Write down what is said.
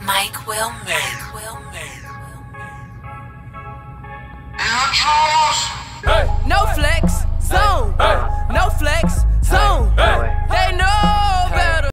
Mike Wilmer. Mike